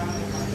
around the world.